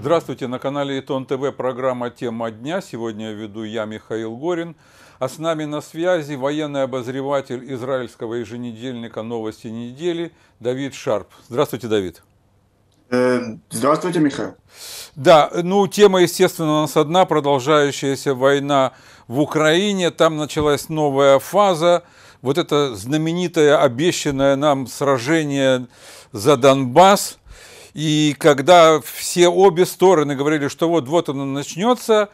Здравствуйте, на канале Итон ТВ программа «Тема дня». Сегодня веду я, Михаил Горин. А с нами на связи военный обозреватель израильского еженедельника «Новости недели» Давид Шарп. Здравствуйте, Давид. Э, здравствуйте, Михаил. Да, ну тема, естественно, у нас одна, продолжающаяся война в Украине. Там началась новая фаза. Вот это знаменитое, обещанное нам сражение за Донбасс – и когда все обе стороны говорили, что вот-вот оно начнется,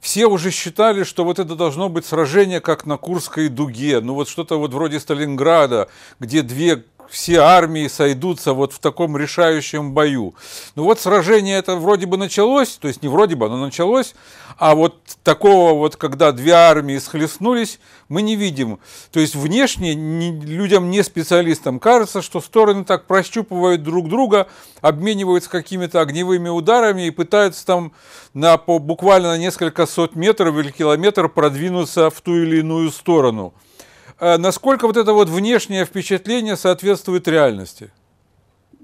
все уже считали, что вот это должно быть сражение, как на Курской дуге, ну вот что-то вот вроде Сталинграда, где две все армии сойдутся вот в таком решающем бою. Ну вот сражение это вроде бы началось, то есть не вроде бы, оно началось, а вот такого вот, когда две армии схлестнулись, мы не видим. То есть внешне не, людям, не специалистам, кажется, что стороны так прощупывают друг друга, обмениваются какими-то огневыми ударами и пытаются там на, по, буквально на несколько сот метров или километр продвинуться в ту или иную сторону. А насколько вот это вот внешнее впечатление соответствует реальности?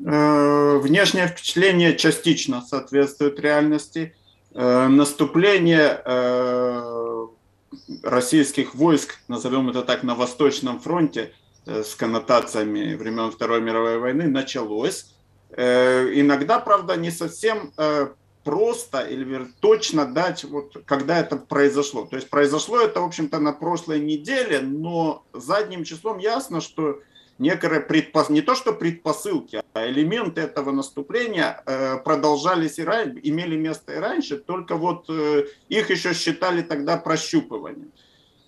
Э, внешнее впечатление частично соответствует реальности. Э, наступление э, российских войск, назовем это так, на Восточном фронте с коннотациями времен Второй мировой войны началось. Иногда, правда, не совсем просто или точно дать, вот, когда это произошло. То есть произошло это, в общем-то, на прошлой неделе, но задним числом ясно, что некоторые предпос... не то что предпосылки, а элементы этого наступления э, продолжались и раньше, имели место и раньше, только вот э, их еще считали тогда прощупыванием.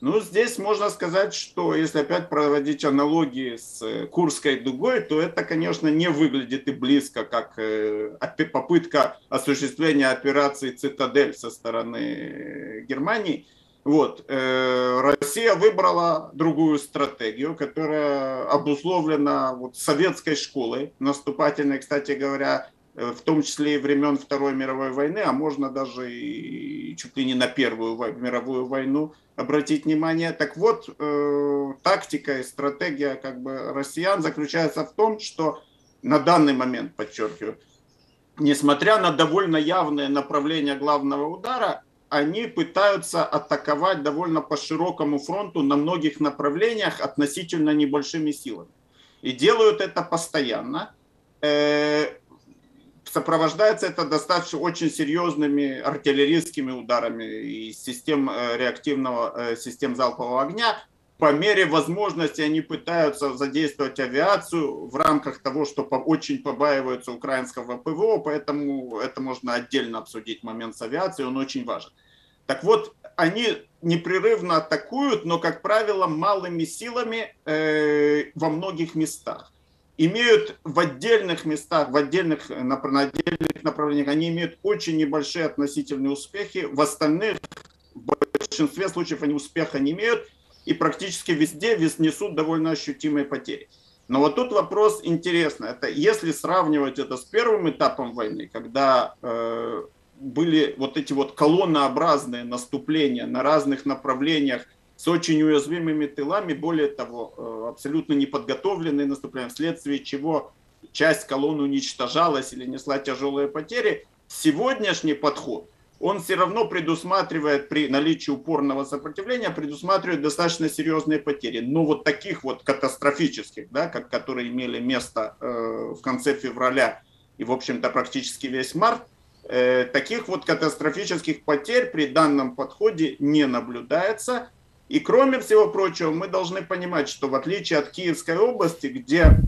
Ну, здесь можно сказать, что если опять проводить аналогии с э, Курской дугой, то это, конечно, не выглядит и близко, как э, попытка осуществления операции «Цитадель» со стороны Германии. Вот. Э, Россия выбрала другую стратегию, которая обусловлена вот советской школой наступательной, кстати говоря, Э, в том числе и времен Второй мировой войны, а можно даже и чуть ли не на Первую мировую войну обратить внимание. Так вот, э, тактика и стратегия как бы россиян заключается в том, что на данный момент, подчеркиваю, несмотря на довольно явное направление главного удара, они пытаются атаковать довольно по широкому фронту на многих направлениях относительно небольшими силами. И делают это постоянно. Сопровождается это достаточно очень серьезными артиллерийскими ударами и систем э, реактивного, э, систем залпового огня. По мере возможности они пытаются задействовать авиацию в рамках того, что очень побаиваются украинского ПВО, поэтому это можно отдельно обсудить момент с авиацией, он очень важен. Так вот, они непрерывно атакуют, но, как правило, малыми силами э, во многих местах имеют в отдельных местах, в отдельных, на, отдельных направлениях, они имеют очень небольшие относительные успехи. В остальных, в большинстве случаев они успеха не имеют и практически везде несут довольно ощутимые потери. Но вот тут вопрос интересный. Это если сравнивать это с первым этапом войны, когда э, были вот эти вот колоннообразные наступления на разных направлениях с очень уязвимыми тылами, более того, э, абсолютно неподготовленные наступления, вследствие чего часть колонн уничтожалась или несла тяжелые потери. Сегодняшний подход, он все равно предусматривает при наличии упорного сопротивления, предусматривает достаточно серьезные потери. Но вот таких вот катастрофических, да, как, которые имели место э, в конце февраля и, в общем-то, практически весь март, э, таких вот катастрофических потерь при данном подходе не наблюдается. И кроме всего прочего, мы должны понимать, что в отличие от Киевской области, где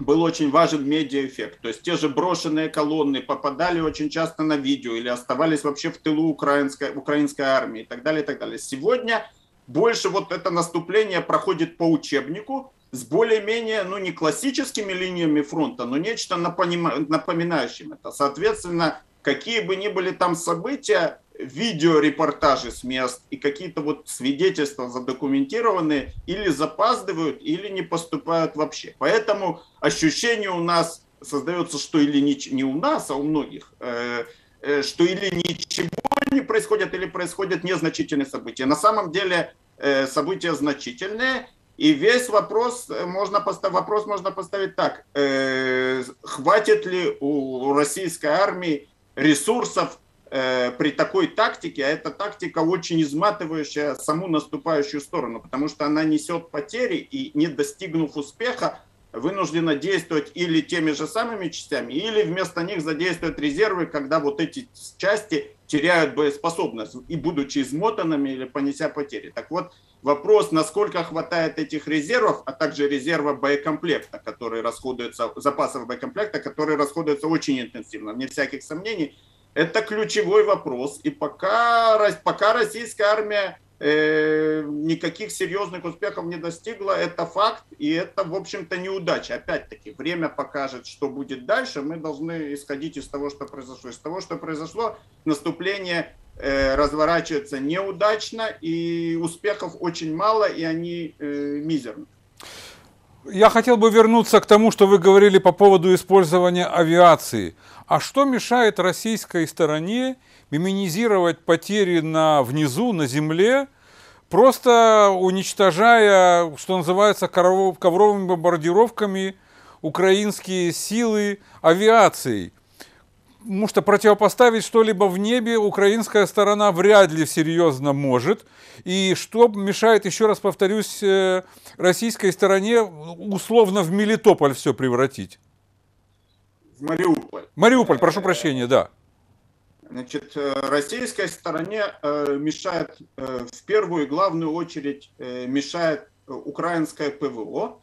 был очень важен медиаэффект. То есть те же брошенные колонны попадали очень часто на видео или оставались вообще в тылу украинской, украинской армии и так далее, и так далее. Сегодня больше вот это наступление проходит по учебнику с более-менее, ну не классическими линиями фронта, но нечто напоминающим это. Соответственно, какие бы ни были там события, видеорепортажи с мест и какие-то вот свидетельства задокументированные или запаздывают, или не поступают вообще. Поэтому ощущение у нас создается, что или не, не у нас, а у многих, э, э, что или ничего не происходит, или происходят незначительные события. На самом деле э, события значительные, И весь вопрос можно, поставить, вопрос можно поставить так. Хватит ли у российской армии ресурсов при такой тактике, а эта тактика очень изматывающая саму наступающую сторону, потому что она несет потери и не достигнув успеха, вынуждена действовать или теми же самыми частями, или вместо них задействовать резервы, когда вот эти части теряют боеспособность и будучи измотанными или понеся потери. Так вот, вопрос, насколько хватает этих резервов, а также резерва боекомплекта, который расходуется, запасов боекомплекта, которые расходуются очень интенсивно, вне всяких сомнений, это ключевой вопрос. И пока, пока российская армия Э, никаких серьезных успехов не достигла, это факт, и это, в общем-то, неудача. Опять-таки, время покажет, что будет дальше, мы должны исходить из того, что произошло. Из того, что произошло, наступление э, разворачивается неудачно, и успехов очень мало, и они э, мизерны. Я хотел бы вернуться к тому, что вы говорили по поводу использования авиации. А что мешает российской стороне минимизировать потери на, внизу, на земле, просто уничтожая, что называется, ковровыми бомбардировками украинские силы авиацией? Потому что противопоставить что-либо в небе украинская сторона вряд ли серьезно может. И что мешает, еще раз повторюсь, э, российской стороне условно в Мелитополь все превратить? В Мариуполь. Мариуполь, прошу прощения, да. Значит, э, российской стороне э, мешает, в первую и главную очередь, мешает украинское ПВО,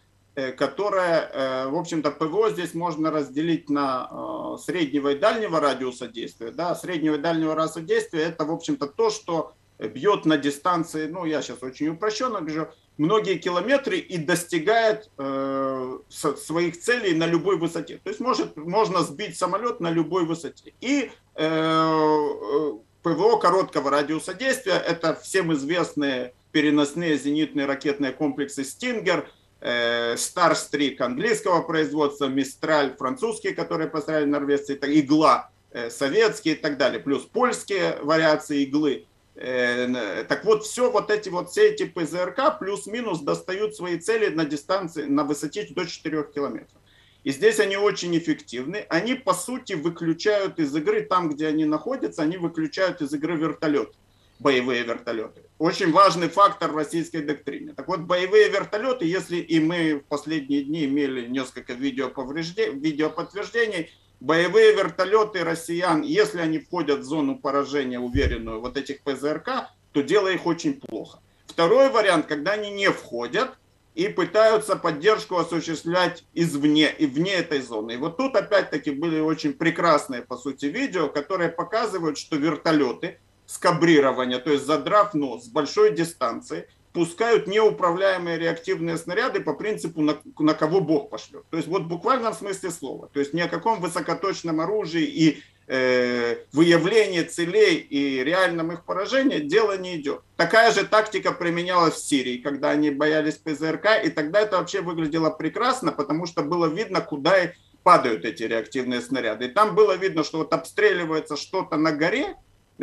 которое, в общем-то, ПВО здесь можно разделить на среднего и дальнего радиуса действия. Да? Среднего и дальнего радиуса действия это, в общем-то, то, что бьет на дистанции, ну, я сейчас очень упрощенно говорю, многие километры и достигает э, своих целей на любой высоте. То есть может, можно сбить самолет на любой высоте. И э, э ПВО короткого радиуса действия – это всем известные переносные зенитные ракетные комплексы «Стингер», э, «Старстрик» английского производства, «Мистраль» французские, которые построили норвежцы, это «Игла» э, советские и так далее, плюс польские вариации «Иглы». Э, так вот, все вот эти вот, все эти ПЗРК плюс-минус достают свои цели на дистанции, на высоте до 4 километров. И здесь они очень эффективны. Они, по сути, выключают из игры, там, где они находятся, они выключают из игры вертолет, боевые вертолеты. Очень важный фактор в российской доктрине. Так вот, боевые вертолеты, если и мы в последние дни имели несколько видеоподтверждений, боевые вертолеты россиян, если они входят в зону поражения уверенную вот этих ПЗРК, то дело их очень плохо. Второй вариант, когда они не входят и пытаются поддержку осуществлять извне, и вне этой зоны. И вот тут опять-таки были очень прекрасные, по сути, видео, которые показывают, что вертолеты с кабрирования, то есть задрав нос с большой дистанции – пускают неуправляемые реактивные снаряды по принципу на, на кого Бог пошлет. То есть вот буквально в смысле слова. То есть ни о каком высокоточном оружии и э, выявлении целей и реальном их поражении дело не идет. Такая же тактика применялась в Сирии, когда они боялись ПЗРК, и тогда это вообще выглядело прекрасно, потому что было видно, куда падают эти реактивные снаряды. И там было видно, что вот обстреливается что-то на горе,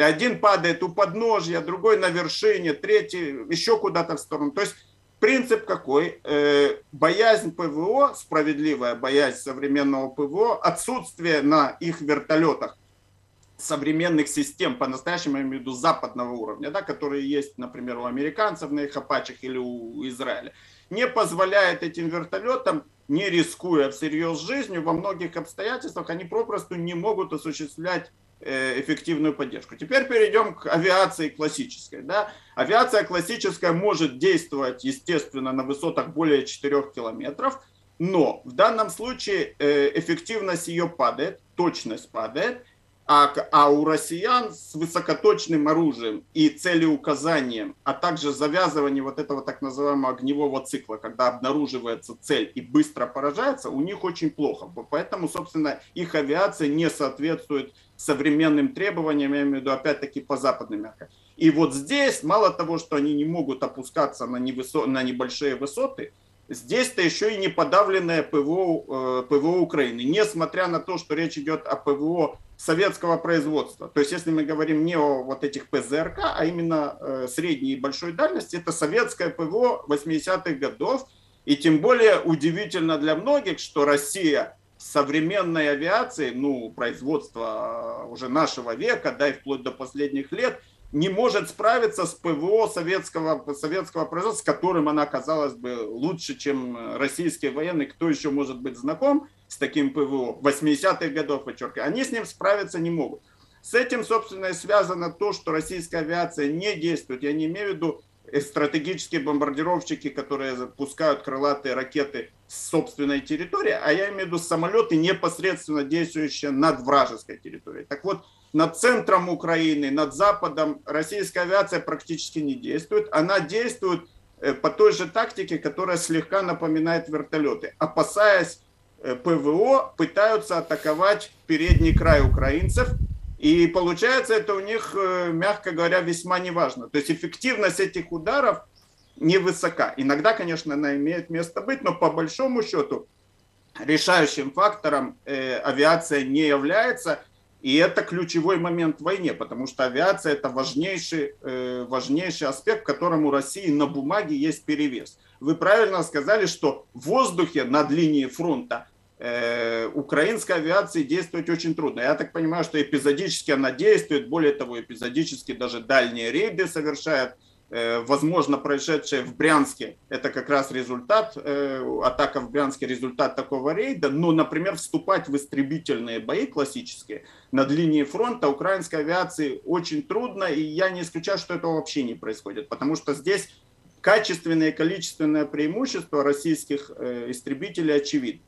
один падает у подножья, другой на вершине, третий еще куда-то в сторону. То есть принцип какой? Э, боязнь ПВО, справедливая боязнь современного ПВО, отсутствие на их вертолетах современных систем, по-настоящему я имею в виду западного уровня, да, которые есть, например, у американцев на их апачах или у Израиля, не позволяет этим вертолетам, не рискуя всерьез жизнью, во многих обстоятельствах они попросту не могут осуществлять эффективную поддержку. Теперь перейдем к авиации классической. Да? Авиация классическая может действовать, естественно, на высотах более 4 километров, но в данном случае э, эффективность ее падает, точность падает, а, а у россиян с высокоточным оружием и целеуказанием, а также завязывание вот этого так называемого огневого цикла, когда обнаруживается цель и быстро поражается, у них очень плохо. Поэтому, собственно, их авиация не соответствует современным требованиям, я имею в виду опять-таки по западным меркам. И вот здесь, мало того, что они не могут опускаться на, невысо... на небольшие высоты, здесь-то еще и не подавленное ПВО, э, ПВО Украины. Несмотря на то, что речь идет о ПВО советского производства. То есть, если мы говорим не о вот этих ПЗРК, а именно э, средней и большой дальности, это советское ПВО 80-х годов. И тем более удивительно для многих, что Россия современной авиации, ну, производства э, уже нашего века, да, и вплоть до последних лет, не может справиться с ПВО советского, советского производства, с которым она, казалось бы, лучше, чем российские военные. Кто еще может быть знаком с таким ПВО? 80-х годов, подчеркиваю. Они с ним справиться не могут. С этим, собственно, и связано то, что российская авиация не действует. Я не имею в виду стратегические бомбардировщики, которые запускают крылатые ракеты с собственной территории, а я имею в виду самолеты, непосредственно действующие над вражеской территорией. Так вот, над центром Украины, над Западом российская авиация практически не действует. Она действует э, по той же тактике, которая слегка напоминает вертолеты. Опасаясь э, ПВО, пытаются атаковать передний край украинцев. И получается это у них, э, мягко говоря, весьма неважно. То есть эффективность этих ударов невысока. Иногда, конечно, она имеет место быть, но по большому счету решающим фактором э, авиация не является – и это ключевой момент в войне, потому что авиация это важнейший, э, важнейший аспект, в котором у России на бумаге есть перевес. Вы правильно сказали, что в воздухе над линией фронта э, украинской авиации действовать очень трудно. Я так понимаю, что эпизодически она действует, более того, эпизодически даже дальние рейды совершает. Э, возможно, происшедшее в Брянске, это как раз результат, э, атака в Брянске, результат такого рейда. Но, например, вступать в истребительные бои классические над линией фронта украинской авиации очень трудно, и я не исключаю, что этого вообще не происходит, потому что здесь качественное и количественное преимущество российских э, истребителей очевидно.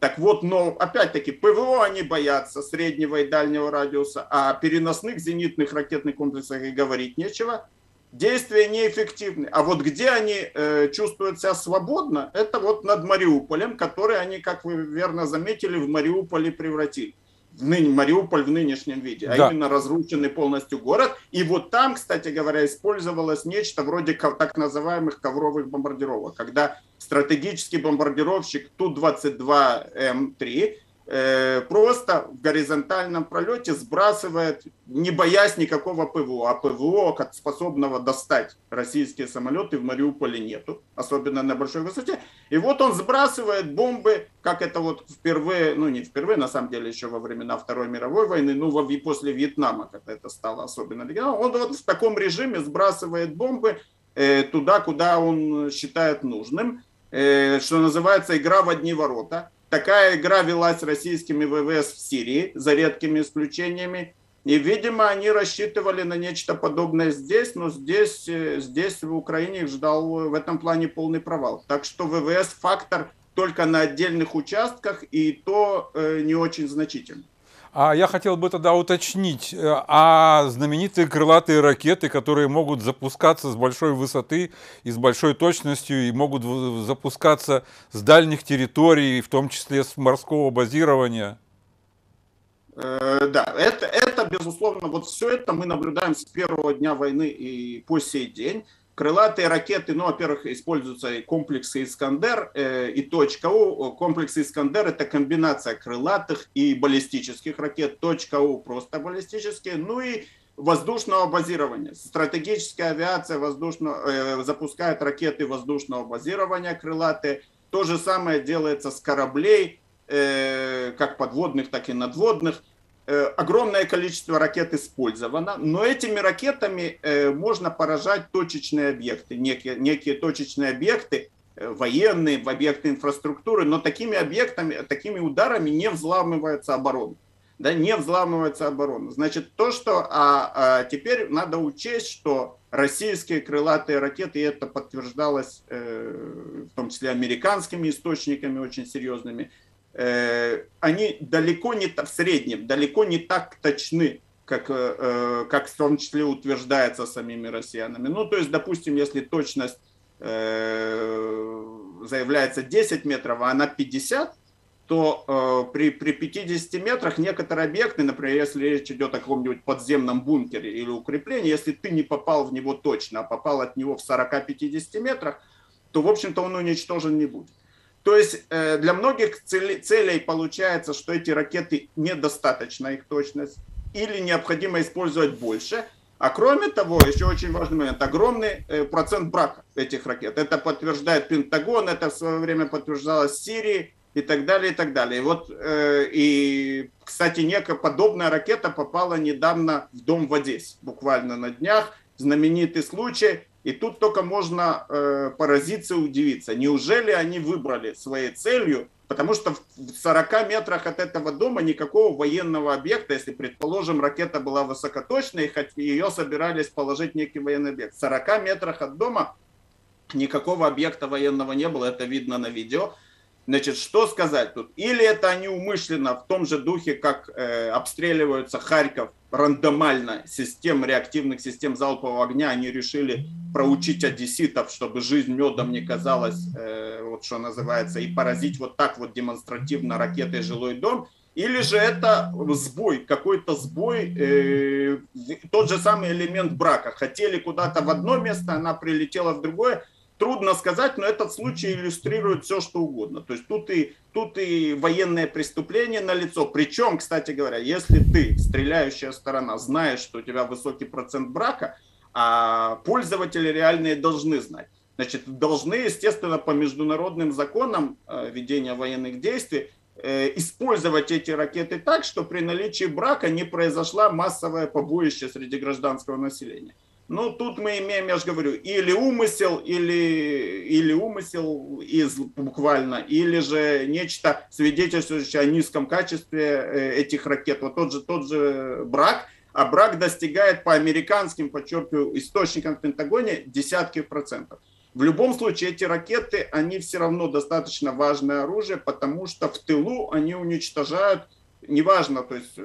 Так вот, но опять-таки ПВО они боятся среднего и дальнего радиуса, а переносных зенитных ракетных комплексах и говорить нечего действия неэффективны. А вот где они э, чувствуют себя свободно, это вот над Мариуполем, который они, как вы верно заметили, в Мариуполе превратили. В ныне, Мариуполь в нынешнем виде, а да. а именно разрушенный полностью город. И вот там, кстати говоря, использовалось нечто вроде так называемых ковровых бомбардировок, когда стратегический бомбардировщик Ту-22М3 Э, просто в горизонтальном пролете сбрасывает, не боясь никакого ПВО, а ПВО, способного достать российские самолеты в Мариуполе нету, особенно на большой высоте. И вот он сбрасывает бомбы, как это вот впервые, ну не впервые, на самом деле еще во времена Второй мировой войны, ну во, после Вьетнама, когда это стало особенно легально, он вот в таком режиме сбрасывает бомбы туда, куда он считает нужным, э, что называется игра в одни ворота Такая игра велась российскими ВВС в Сирии, за редкими исключениями. И, видимо, они рассчитывали на нечто подобное здесь, но здесь, э, здесь в Украине их ждал в этом плане полный провал. Так что ВВС фактор только на отдельных участках, и то э, не очень значительный. А я хотел бы тогда уточнить, э, а знаменитые крылатые ракеты, которые могут запускаться с большой высоты и с большой точностью, и могут запускаться с дальних территорий, в том числе с морского базирования? Э, да, это, это безусловно, вот все это мы наблюдаем с первого дня войны и по сей день. Крылатые ракеты, ну, во-первых, используются комплексы «Искандер» э, и «Точка У». Комплексы «Искандер» — это комбинация крылатых и баллистических ракет. «Точка У» — просто баллистические. Ну и воздушного базирования. Стратегическая авиация воздушно, э, запускает ракеты воздушного базирования крылатые. То же самое делается с кораблей, э, как подводных, так и надводных. Э, огромное количество ракет использовано, но этими ракетами э, можно поражать точечные объекты, некие, некие точечные объекты, э, военные, объекты инфраструктуры, но такими объектами, такими ударами не взламывается оборона. Да, не взламывается оборона. Значит, то, что а, а теперь надо учесть, что российские крылатые ракеты, и это подтверждалось э, в том числе американскими источниками очень серьезными, они далеко не в среднем, далеко не так точны, как, э, как в том числе утверждается самими россиянами. Ну, то есть, допустим, если точность э, заявляется 10 метров, а она 50, то при, при 50 метрах некоторые объекты, например, если речь идет о каком-нибудь подземном бункере или укреплении, если ты не попал в него точно, а попал от него в 40-50 метрах, то, в общем-то, он уничтожен не будет. То есть э, для многих целей получается, что эти ракеты недостаточна их точность или необходимо использовать больше. А кроме того, еще очень важный момент, огромный э, процент брака этих ракет. Это подтверждает Пентагон, это в свое время подтверждалось Сирии и так далее, и так далее. И вот, э, и, кстати, некая подобная ракета попала недавно в дом в Одессе, буквально на днях. Знаменитый случай. И тут только можно э, поразиться и удивиться. Неужели они выбрали своей целью Потому что в 40 метрах от этого дома никакого военного объекта, если, предположим, ракета была высокоточной, хоть ее собирались положить некий военный объект, в 40 метрах от дома никакого объекта военного не было, это видно на видео. Значит, что сказать тут? Или это они умышленно в том же духе, как э, обстреливаются Харьков рандомально систем, реактивных систем залпового огня, они решили проучить одесситов, чтобы жизнь медом не казалась, э, вот что называется, и поразить вот так вот демонстративно ракетой жилой дом, или же это сбой, какой-то сбой, э, тот же самый элемент брака. Хотели куда-то в одно место, она прилетела в другое, Трудно сказать, но этот случай иллюстрирует все, что угодно. То есть тут и, тут и военное преступление на лицо. Причем, кстати говоря, если ты, стреляющая сторона, знаешь, что у тебя высокий процент брака, а пользователи реальные должны знать. Значит, должны, естественно, по международным законам э, ведения военных действий э, использовать эти ракеты так, что при наличии брака не произошла массовое побоище среди гражданского населения. Ну, тут мы имеем, я же говорю, или умысел, или, или умысел из буквально, или же нечто свидетельствующее о низком качестве э, этих ракет. Вот тот же, тот же брак, а брак достигает по американским, подчеркиваю, источникам в Пентагоне десятки процентов. В любом случае, эти ракеты, они все равно достаточно важное оружие, потому что в тылу они уничтожают, неважно, то есть э,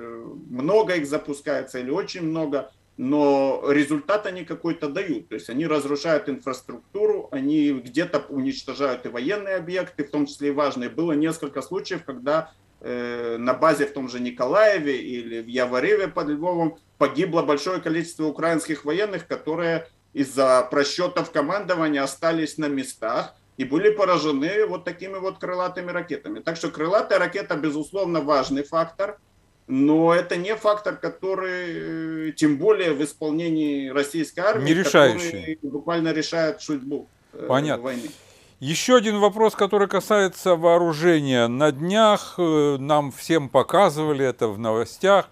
много их запускается или очень много, но результат они какой-то дают. То есть они разрушают инфраструктуру, они где-то уничтожают и военные объекты, в том числе и важные. Было несколько случаев, когда э, на базе в том же Николаеве или в Явореве под Львовом погибло большое количество украинских военных, которые из-за просчетов командования остались на местах и были поражены вот такими вот крылатыми ракетами. Так что крылатая ракета, безусловно, важный фактор – но это не фактор, который, э, тем более в исполнении российской армии, не решающий. буквально решает судьбу э, Понятно. войны. Еще один вопрос, который касается вооружения. На днях э, нам всем показывали это в новостях.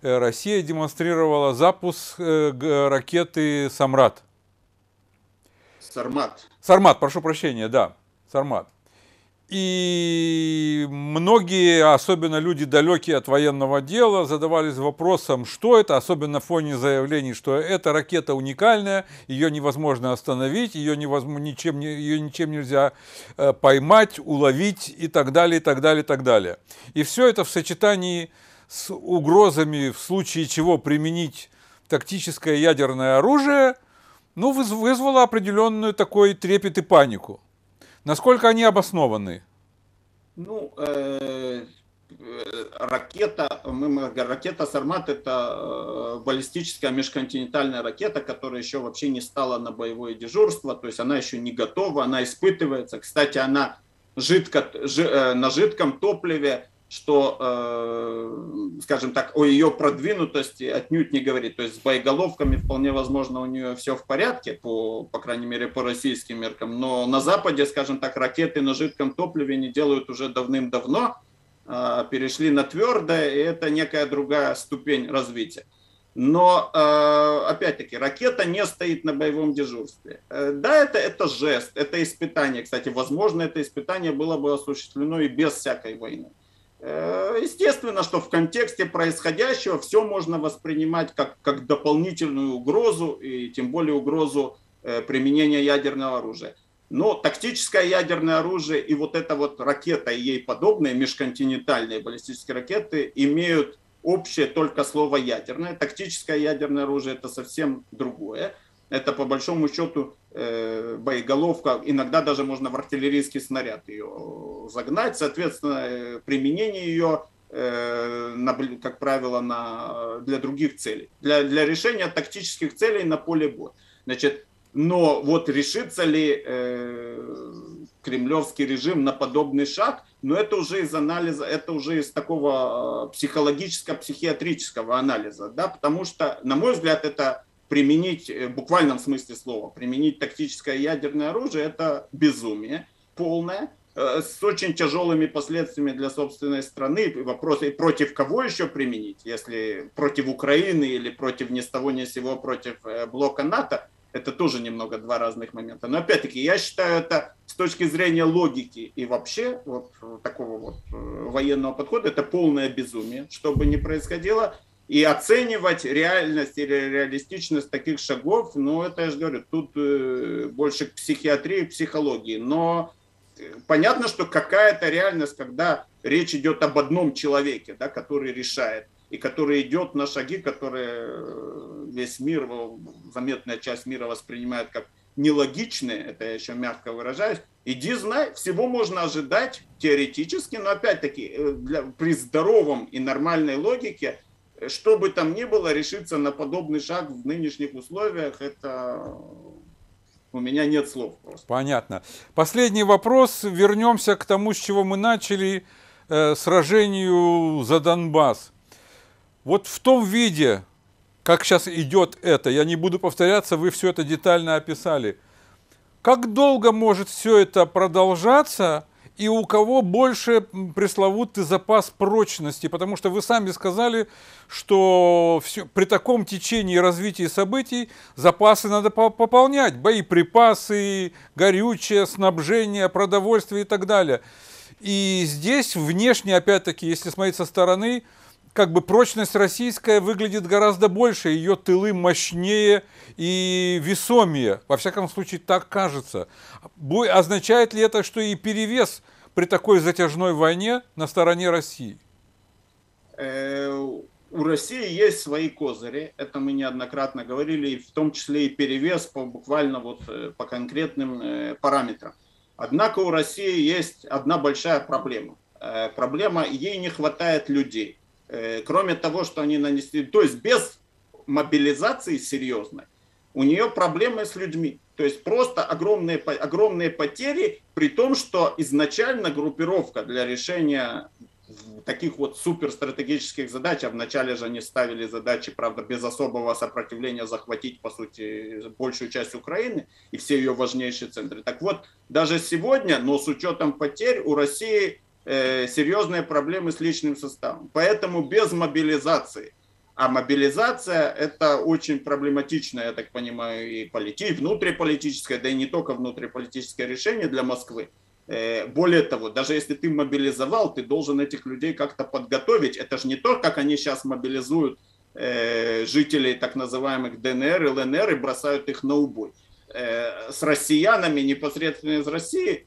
Россия демонстрировала запуск ракеты «Самрат». «Сармат». «Сармат», прошу прощения, да, «Сармат». И многие, особенно люди далекие от военного дела, задавались вопросом, что это, особенно в фоне заявлений, что эта ракета уникальная, ее невозможно остановить, ее, невозможно, ничем, ее ничем нельзя э, поймать, уловить и так далее, и так далее, и так далее. И все это в сочетании с угрозами, в случае чего применить тактическое ядерное оружие, ну, вызвало определенную такой трепет и панику. Насколько они обоснованы? Ну, э, ракета, мы, ракета Сармат это э, баллистическая межконтинентальная ракета, которая еще вообще не стала на боевое дежурство, то есть она еще не готова, она испытывается. Кстати, она жидко, жи, э, на жидком топливе что, э, скажем так, о ее продвинутости отнюдь не говорит. То есть с боеголовками вполне возможно у нее все в порядке, по, по крайней мере, по российским меркам. Но на Западе, скажем так, ракеты на жидком топливе не делают уже давным-давно, э, перешли на твердое, и это некая другая ступень развития. Но, э, опять-таки, ракета не стоит на боевом дежурстве. Э, да, это, это жест, это испытание. Кстати, возможно, это испытание было бы осуществлено и без всякой войны. Э, естественно, что в контексте происходящего все можно воспринимать как, как дополнительную угрозу, и тем более угрозу э, применения ядерного оружия. Но тактическое ядерное оружие и вот эта вот ракета и ей подобные межконтинентальные баллистические ракеты имеют общее только слово ядерное. Тактическое ядерное оружие это совсем другое. Это по большому счету э, боеголовка, иногда даже можно в артиллерийский снаряд ее загнать. Соответственно, э, применение ее, э, как правило, на, для других целей. Для, для решения тактических целей на поле боя. Значит, но вот решится ли кремлевский режим на подобный шаг, но это уже из анализа, это уже из такого э, психологическо-психиатрического анализа, да, потому что, на мой взгляд, это применить, э, в буквальном смысле слова, применить тактическое ядерное оружие, это безумие полное, Э, с очень тяжелыми последствиями для собственной страны. Вопрос, и против кого еще применить, если против Украины или против ни с того ни с сего против э, блока НАТО, это тоже немного два разных момента. Но опять-таки, я считаю это с точки зрения логики и вообще вот такого вот военного подхода, это полное безумие, что бы ни происходило. И оценивать реальность или реалистичность таких шагов, ну, это я же говорю, тут больше к психиатрии, психологии. Но понятно, что какая-то реальность, когда речь идет об одном человеке, да, который решает, и который идет на шаги, которые э, весь мир, заметная часть мира воспринимает как нелогичные, это я еще мягко выражаюсь, иди знай, всего можно ожидать теоретически, но опять-таки э, для, при здоровом и нормальной логике, э, что бы там ни было, решиться на подобный шаг в нынешних условиях, это у меня нет слов просто. Понятно. Последний вопрос. Вернемся к тому, с чего мы начали, э, сражению за Донбасс. Вот в том виде, как сейчас идет это, я не буду повторяться, вы все это детально описали. Как долго может все это продолжаться, и у кого больше пресловутый запас прочности, потому что вы сами сказали, что все, при таком течении развития событий запасы надо пополнять, боеприпасы, горючее, снабжение, продовольствие и так далее. И здесь внешне, опять-таки, если смотреть со стороны, как бы прочность российская выглядит гораздо больше, ее тылы мощнее и весомее. Во всяком случае, так кажется. Означает ли это, что и перевес при такой затяжной войне на стороне России? Э, у России есть свои козыри, это мы неоднократно говорили, в том числе и перевес по буквально вот э, по конкретным э, параметрам. Однако у России есть одна большая проблема. Проблема, ей не хватает людей. Э, кроме того, что они нанесли, то есть без мобилизации серьезной, у нее проблемы с людьми. То есть просто огромные, огромные потери, при том, что изначально группировка для решения таких вот суперстратегических задач, а вначале же они ставили задачи, правда, без особого сопротивления захватить, по сути, большую часть Украины и все ее важнейшие центры. Так вот, даже сегодня, но с учетом потерь, у России Э, серьезные проблемы с личным составом. Поэтому без мобилизации. А мобилизация это очень проблематичное, я так понимаю, и полити, внутриполитическое, да и не только внутриполитическое решение для Москвы. Э, более того, даже если ты мобилизовал, ты должен этих людей как-то подготовить. Это же не то, как они сейчас мобилизуют э, жителей так называемых ДНР и ЛНР и бросают их на убой. С россиянами непосредственно из России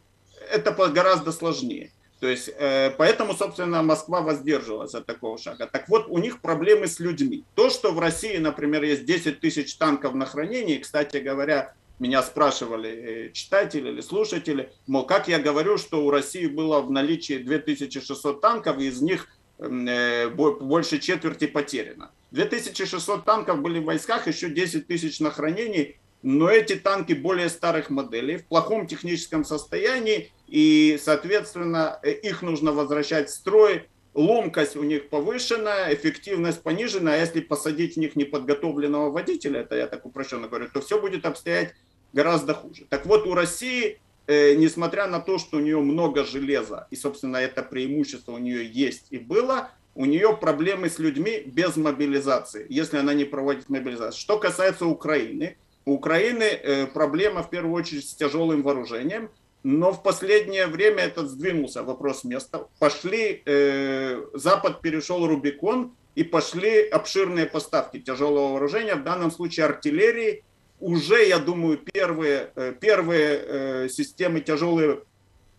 это гораздо сложнее. То есть, э, поэтому, собственно, Москва воздерживалась от такого шага. Так вот, у них проблемы с людьми. То, что в России, например, есть 10 тысяч танков на хранении, кстати говоря, меня спрашивали э, читатели или слушатели, мол, как я говорю, что у России было в наличии 2600 танков, и из них э, больше четверти потеряно. 2600 танков были в войсках, еще 10 тысяч на хранении, но эти танки более старых моделей, в плохом техническом состоянии, и, соответственно, э, их нужно возвращать в строй, ломкость у них повышена, эффективность понижена, а если посадить в них неподготовленного водителя, это я так упрощенно говорю, то все будет обстоять гораздо хуже. Так вот, у России, э, несмотря на то, что у нее много железа, и, собственно, это преимущество у нее есть и было, у нее проблемы с людьми без мобилизации, если она не проводит мобилизацию. Что касается Украины, у Украины э, проблема в первую очередь с тяжелым вооружением, но в последнее время этот сдвинулся вопрос места. Пошли, э, Запад перешел Рубикон и пошли обширные поставки тяжелого вооружения, в данном случае артиллерии. Уже, я думаю, первые, э, первые системы тяжелые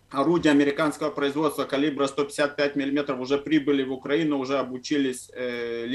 орудия американского производства калибра 155 мм уже прибыли в Украину, уже обучились,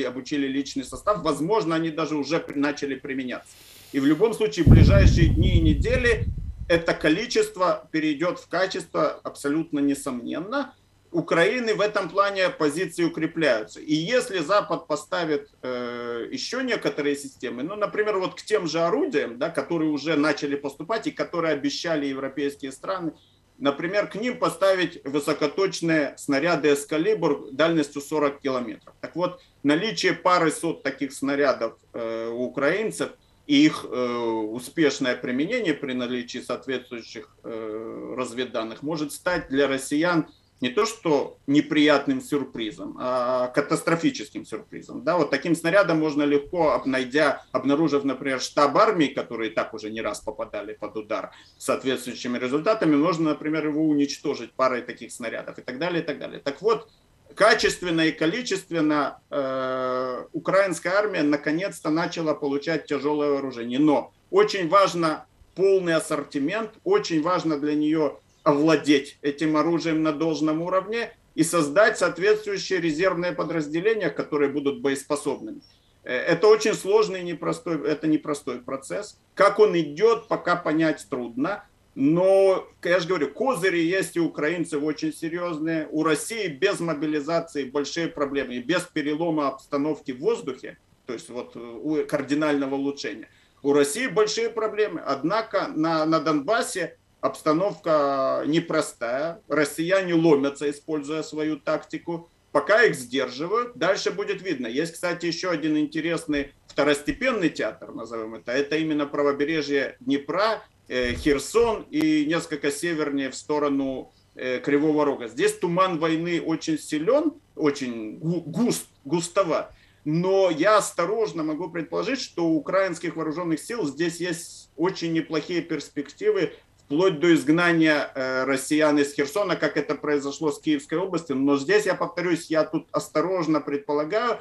обучили личный состав. Возможно, они даже уже начали применяться. И в любом случае в ближайшие дни и недели это количество перейдет в качество абсолютно несомненно. Украины в этом плане позиции укрепляются. И если Запад поставит э, еще некоторые системы, ну, например, вот к тем же орудиям, да, которые уже начали поступать и которые обещали европейские страны, например, к ним поставить высокоточные снаряды «Эскалибр» дальностью 40 километров. Так вот, наличие пары сот таких снарядов э, у украинцев и их э, успешное применение при наличии соответствующих э, разведданных может стать для россиян не то что неприятным сюрпризом, а катастрофическим сюрпризом. Да, вот таким снарядом можно легко, найдя, обнаружив, например, штаб армии, которые так уже не раз попадали под удар соответствующими результатами, можно, например, его уничтожить парой таких снарядов и так далее, и так далее. Так вот, качественно и количественно э, украинская армия наконец-то начала получать тяжелое вооружение. Но очень важно полный ассортимент, очень важно для нее овладеть этим оружием на должном уровне и создать соответствующие резервные подразделения, которые будут боеспособными. Э, это очень сложный, непростой, это непростой процесс. Как он идет, пока понять трудно. Но, я же говорю, козыри есть у украинцев очень серьезные. У России без мобилизации большие проблемы. И без перелома обстановки в воздухе, то есть вот у кардинального улучшения, у России большие проблемы. Однако на, на Донбассе обстановка непростая, россияне ломятся, используя свою тактику, пока их сдерживают, дальше будет видно. Есть, кстати, еще один интересный второстепенный театр, назовем это, это именно правобережье Днепра, э, Херсон и несколько севернее в сторону э, Кривого Рога. Здесь туман войны очень силен, очень густ, густоват. Но я осторожно могу предположить, что у украинских вооруженных сил здесь есть очень неплохие перспективы вплоть до изгнания э, россиян из Херсона, как это произошло с Киевской областью. Но здесь, я повторюсь, я тут осторожно предполагаю,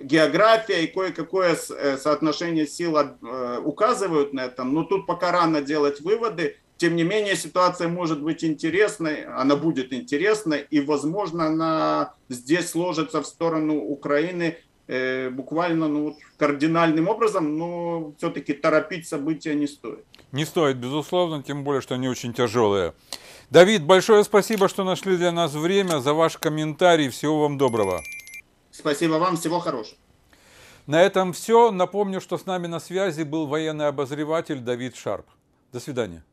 география и кое-какое э, соотношение сил э, указывают на это, но тут пока рано делать выводы. Тем не менее, ситуация может быть интересной, она будет интересной, и, возможно, она здесь сложится в сторону Украины э, буквально ну, кардинальным образом, но все-таки торопить события не стоит. Не стоит, безусловно, тем более, что они очень тяжелые. Давид, большое спасибо, что нашли для нас время, за ваш комментарий. Всего вам доброго. Спасибо вам, всего хорошего. На этом все. Напомню, что с нами на связи был военный обозреватель Давид Шарп. До свидания.